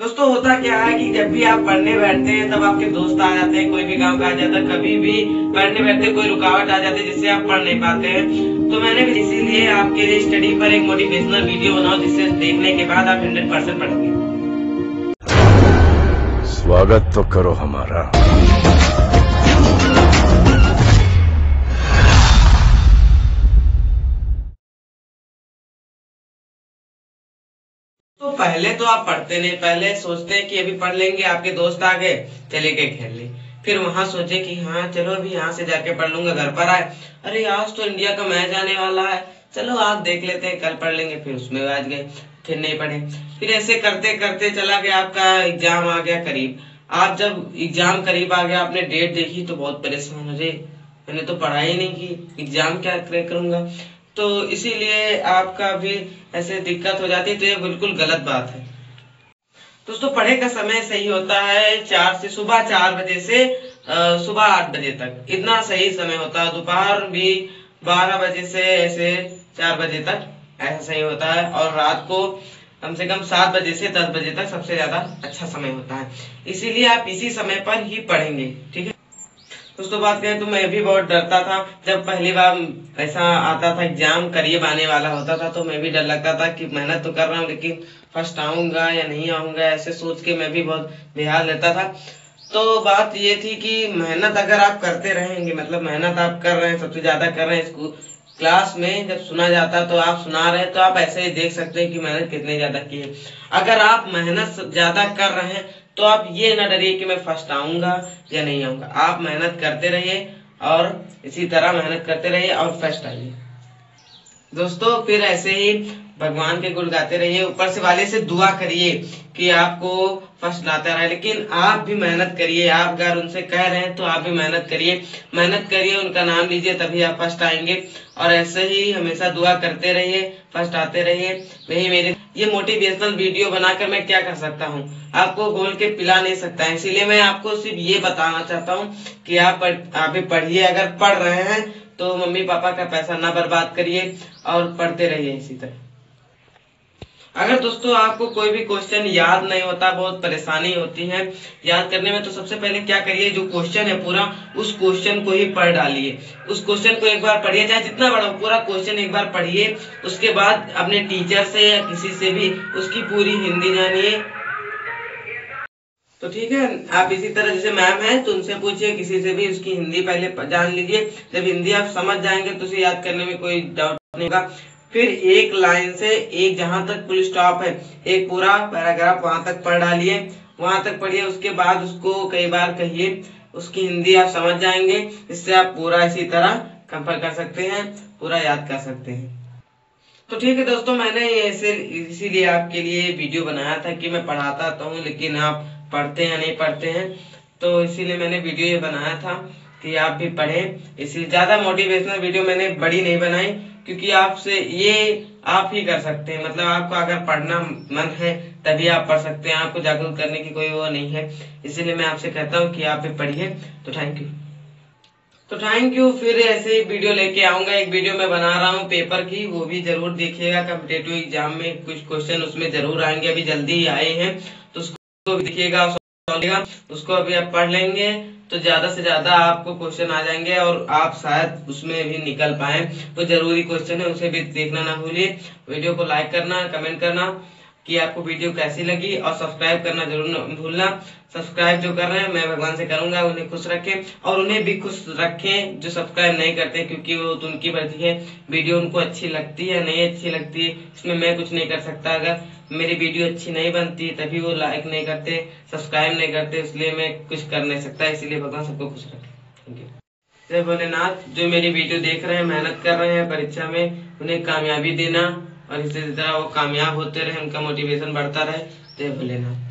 दोस्तों, होता क्या है कि जब भी आप पढ़ने बैठते हैं, तब आपके दोस्त आ जाते हैं, कोई भी काम का आ जाता है, कभी भी पढ़ने बैठते कोई रुकावट आ जाती है जिससे आप पढ़ नहीं पाते हैं। तो मैंने भी इसीलिए आपके लिए स्टडी पर एक मोटिवेशनल वीडियो बनाओ जिससे देखने के बाद आप हंड्रेड परसेंट पढ़ेंगे। स्वागत तो करो हमारा। तो पहले तो आप पढ़ते नहीं, पहले सोचते हैं कि अभी पढ़ लेंगे, आपके दोस्त आ गए, चले गए खेल ले फिर वहाँ सोचे कि हाँ चलो अभी यहाँ से जाके पढ़ लूँगा, घर पर आए। अरे आज तो इंडिया का मैच आने वाला है। चलो आज देख लेते हैं, कल पढ़ लेंगे, फिर उसमें आज गए, फिर नहीं पढ़े। फिर ऐसे करते करते चला गया, आपका एग्ज़ाम आ गया करीब। आप जब एग्ज़ाम करीब आ गया, आपने डेट देखी तो बहुत परेशान हो अरे मैंने तो पढ़ाई नहीं की, एग्ज़ाम क्या करूँगा? तो इसीलिए आपका भी ऐसे दिक्कत हो जाती है तो ये बिल्कुल गलत बात है। दोस्तों, पढ़े का समय सही होता है चार से, सुबह चार बजे से सुबह आठ बजे तक। इतना सही समय होता है। दोपहर भी बारह बजे से ऐसे चार बजे तक ऐसा सही होता है और रात को कम से कम सात बजे से दस बजे तक सबसे ज़्यादा अच्छा समय होता है। इसीलिए आप इसी समय पर ही पढ़ेंगे, ठीक है? दोस्तों बात करें तो मैं भी बहुत डरता था। जब पहली बार ऐसा आता था एग्ज़ाम करीब आने वाला होता था तो मैं भी डर लगता था कि मेहनत तो कर रहा हूँ, लेकिन फ़र्स्ट आऊँगा या नहीं आऊँगा, ऐसे सोच के मैं भी बहुत बेहाल रहता था। तो बात ये थी कि मेहनत अगर आप करते रहेंगे मतलब मेहनत आप कर रहे हैं, सबसे ज़्यादा कर रहे हैं स्कूल क्लास में जब सुना जाता है तो आप सुना रहे हैं तो आप ऐसे ही देख सकते हैं कि मेहनत कितनी ज़्यादा की है। अगर आप मेहनत ज़्यादा कर रहे हैं तो आप ये ना डरिए कि मैं फ़र्स्ट आऊँगा या नहीं आऊँगा। आप मेहनत करते रहिए और इसी तरह मेहनत करते रहिए और फ़र्स्ट आइए दोस्तों, फिर ऐसे ही भगवान के गुण गाते रहिए, ऊपर से वाले से दुआ करिए कि आपको फ़र्स्ट लाता रहे। लेकिन आप भी मेहनत करिए, आप अगर उनसे कह रहे हैं तो आप भी मेहनत करिए। मेहनत करिए, उनका नाम लीजिए, तभी आप फ़र्स्ट आएँगे। और ऐसे ही हमेशा दुआ करते रहिए, फ़र्स्ट आते रहिए। वही मेरे, ये मोटिवेशनल वीडियो बनाकर मैं क्या कर सकता हूँ? आपको बोल के पिला नहीं सकता है। इसीलिए मैं आपको सिर्फ़ ये बताना चाहता हूँ कि आप आप पढ़िए। अगर पढ़ रहे हैं तो मम्मी पापा का पैसा ना बर्बाद करिए और पढ़ते रहिए इसी तरह। अगर दोस्तों आपको कोई भी क्वेश्चन याद नहीं होता, बहुत परेशानी होती है, याद करने में तो सबसे पहले क्या करिए, जो क्वेश्चन है पूरा, उस क्वेश्चन को ही पढ़ डालिए। उस क्वेश्चन को एक बार पढ़िए, चाहे जितना बड़ा हो, पूरा क्वेश्चन एक बार पढ़िए। उसके बाद अपने टीचर से या किसी से भी उसकी पूरी हिंदी जानिए। तो ठीक है, आप इसी तरह जैसे मैम है तो उनसे पूछिए, किसी से भी उसकी हिंदी पहले जान लीजिए। जब हिंदी आप समझ जाएँगे तो उसे याद करने में कोई डाउट नहीं होगा। फिर एक लाइन से एक जहाँ तक फुल स्टॉप है। एक पूरा पैराग्राफ वहाँ तक पढ़ डालिए। वहाँ तक पढ़िए, उसके बाद उसको कई बार कहिए। उसकी हिंदी आप समझ जाएँगे। इससे आप पूरा इसी तरह कंपेयर कर सकते हैं, पूरा याद कर सकते हैं। तो ठीक है दोस्तों, मैंने ऐसे इसीलिए आपके लिए वीडियो बनाया था कि मैं पढ़ाता तो हूँ, लेकिन आप पढ़ते हैं नहीं पढ़ते हैं तो इसीलिए मैंने वीडियो ये बनाया था कि आप भी पढ़ें। इसलिए ज़्यादा मोटिवेशनल वीडियो मैंने बड़ी नहीं बनाई। क्योंकि आपसे ये आप ही कर सकते हैं। मतलब आपको अगर पढ़ना मन है, तभी आप पढ़ सकते हैं। आपको जागरूक करने की कोई वो नहीं है। इसीलिए मैं आपसे कहता हूँ कि आप भी पढ़िए। तो थैंक यू तो थैंक यू फिर ऐसे ही वीडियो लेके आऊँगा। एक वीडियो मैं बना रहा हूँ पेपर की, वो भी ज़रूर देखिएगा। कम्पिटेटिव एग्ज़ाम में कुछ क्वेश्चन उसमें ज़रूर आएँगे। अभी जल्दी ही आए हैं तो उसको देखिएगा। उसको अभी आप पढ़ लेंगे तो ज़्यादा से ज़्यादा आपको क्वेश्चन आ जाएँगे और आप शायद उसमें भी निकल पाए। तो ज़रूरी क्वेश्चन है, उसे भी देखना ना भूलिए। वीडियो को लाइक करना कमेंट करना। कि आपको वीडियो कैसी लगी और सब्सक्राइब करना ज़रूर न भूलना। सब्सक्राइब जो कर रहे हैं, मैं भगवान से करूँगा, उन्हें खुश रखें और उन्हें भी खुश रखें जो सब्सक्राइब नहीं करते क्योंकि वो तो उनकी मर्ज़ी है। वीडियो उनको अच्छी लगती है, नहीं अच्छी लगती इसमें मैं कुछ नहीं कर सकता। अगर मेरी वीडियो अच्छी नहीं बनती, तभी वो लाइक नहीं करते सब्सक्राइब नहीं करते, इसलिए मैं कुछ कर नहीं सकता, इसलिए भगवान सबको खुश रखें। थैंक यू जय भोलेनाथ, जो मेरी वीडियो देख रहे हैं, मेहनत कर रहे हैं, परीक्षा में उन्हें कामयाबी देना और इसी तरह वो कामयाब होते रहे उनका मोटिवेशन बढ़ता रहे जय भोलेनाथ